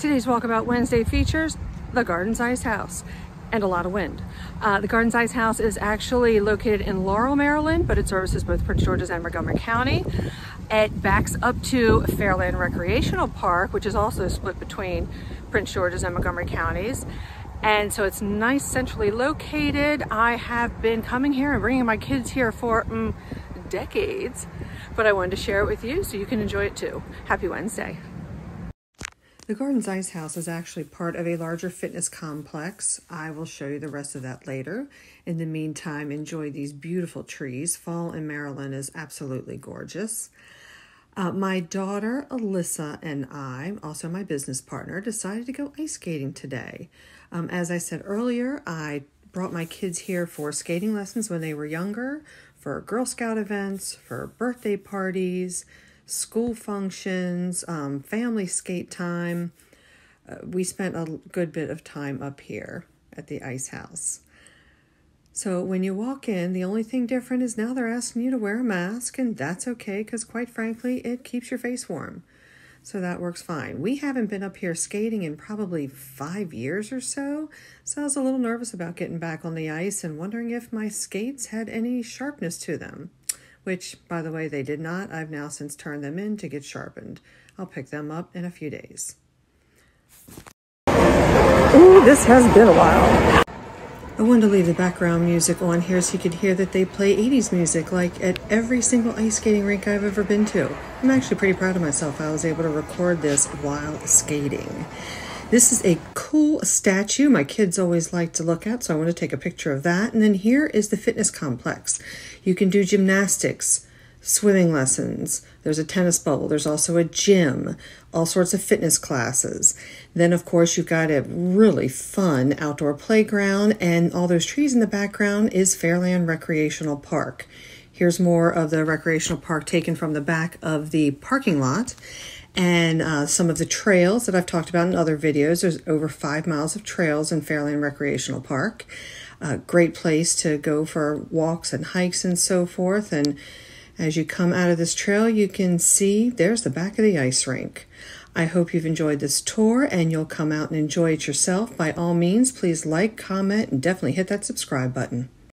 Today's Walkabout Wednesday features the Gardens Ice House and a lot of wind. Uh, the Gardens Ice House is actually located in Laurel, Maryland, but it services both Prince George's and Montgomery County. It backs up to Fairland Recreational Park, which is also split between Prince George's and Montgomery counties. And so it's nice centrally located. I have been coming here and bringing my kids here for mm, decades, but I wanted to share it with you so you can enjoy it too. Happy Wednesday. The Gardens Ice House is actually part of a larger fitness complex. I will show you the rest of that later. In the meantime, enjoy these beautiful trees. Fall in Maryland is absolutely gorgeous. Uh, my daughter Alyssa and I, also my business partner, decided to go ice skating today. Um, as I said earlier, I brought my kids here for skating lessons when they were younger, for Girl Scout events, for birthday parties, school functions, um, family skate time. Uh, we spent a good bit of time up here at the ice house. So when you walk in, the only thing different is now they're asking you to wear a mask, and that's okay because, quite frankly, it keeps your face warm. So that works fine. We haven't been up here skating in probably five years or so, so I was a little nervous about getting back on the ice and wondering if my skates had any sharpness to them which, by the way, they did not. I've now since turned them in to get sharpened. I'll pick them up in a few days. Ooh, this has been a while. I wanted to leave the background music on here so you could hear that they play 80s music like at every single ice skating rink I've ever been to. I'm actually pretty proud of myself. I was able to record this while skating. This is a cool statue my kids always like to look at, so I want to take a picture of that. And then here is the fitness complex. You can do gymnastics, swimming lessons, there's a tennis bubble, there's also a gym, all sorts of fitness classes. Then, of course, you've got a really fun outdoor playground, and all those trees in the background is Fairland Recreational Park. Here's more of the recreational park taken from the back of the parking lot and uh, some of the trails that I've talked about in other videos. There's over five miles of trails in Fairland Recreational Park. A great place to go for walks and hikes and so forth. And as you come out of this trail, you can see there's the back of the ice rink. I hope you've enjoyed this tour and you'll come out and enjoy it yourself. By all means, please like, comment, and definitely hit that subscribe button.